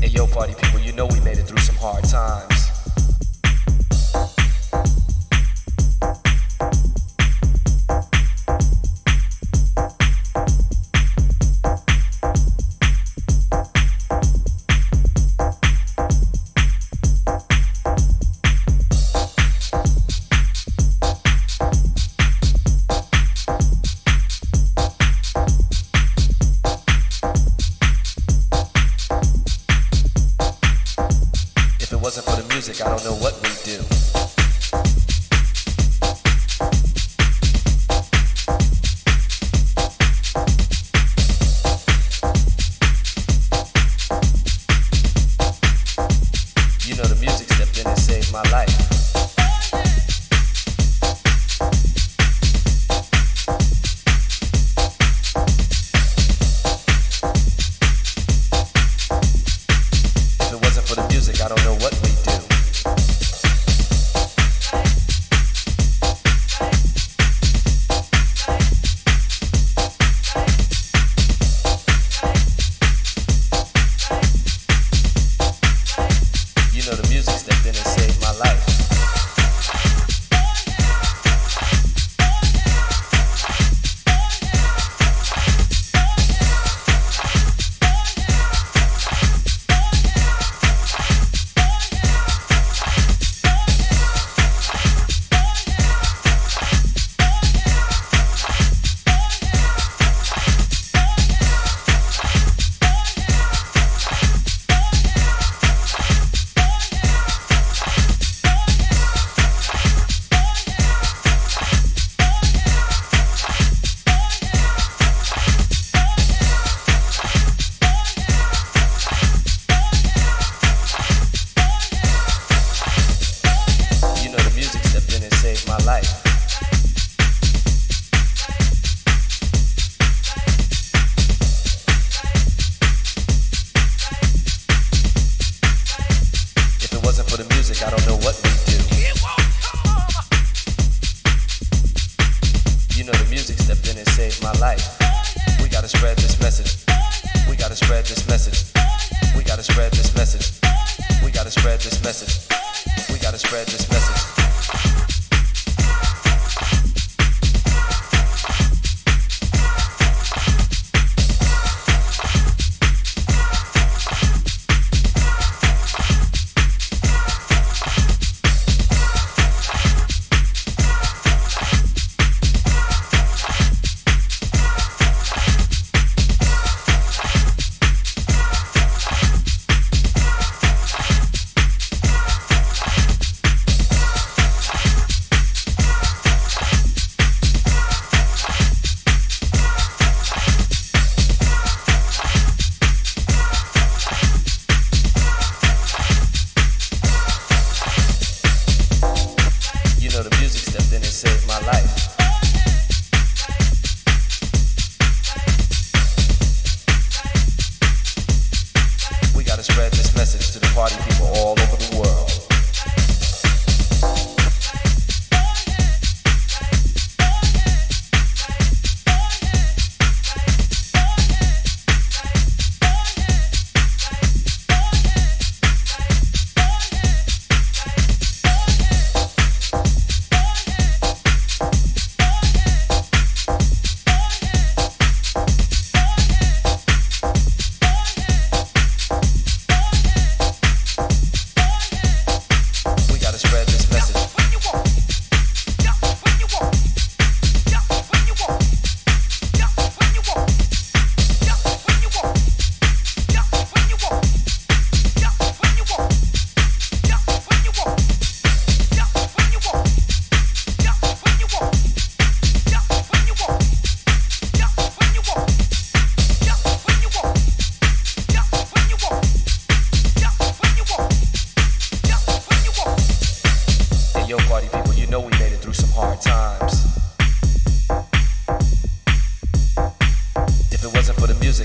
And yo, party people, you know we made it through some hard times. music, I don't know what we do. Know the music stepped in and saved my life. My life. We gotta spread this message. We gotta spread this message. We gotta spread this message. We gotta spread this message. We gotta spread this message.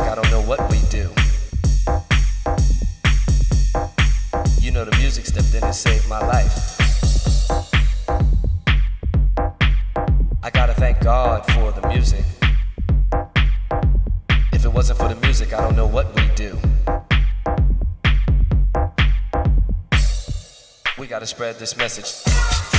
I don't know what we'd do. You know the music stepped in and saved my life. I gotta thank God for the music. If it wasn't for the music, I don't know what we'd do. We gotta spread this message.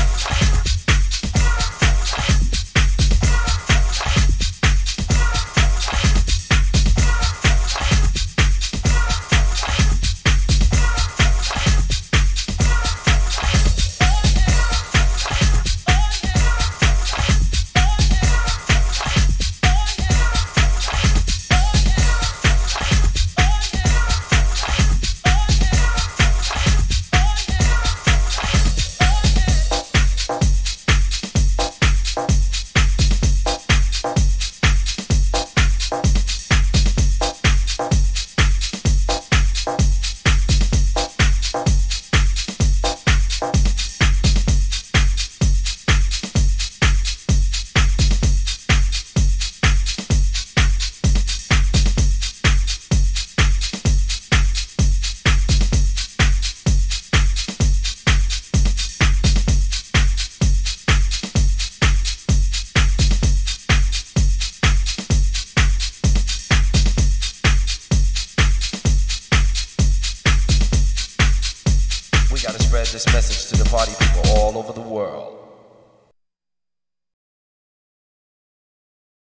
This message to the party people all over the world.